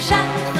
山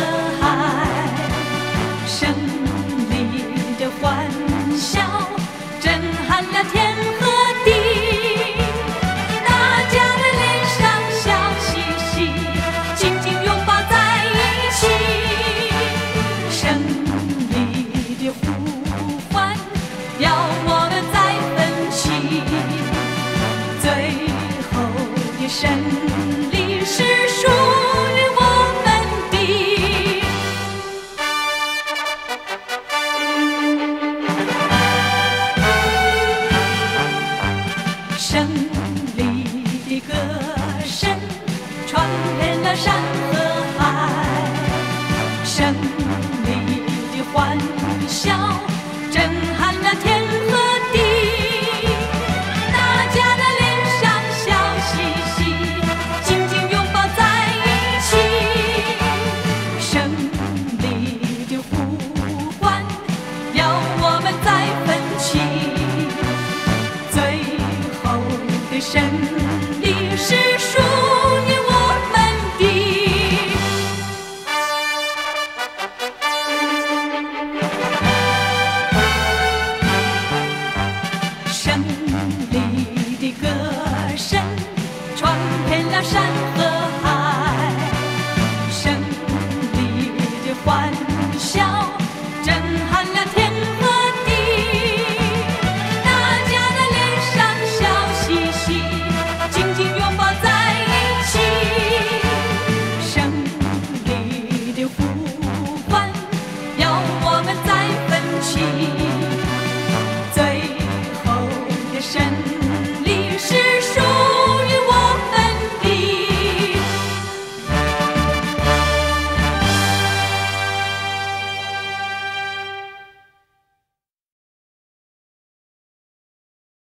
胜利的歌声传遍了山和海。胜利的欢笑胜利是属于我们的。胜利的歌声传遍了山河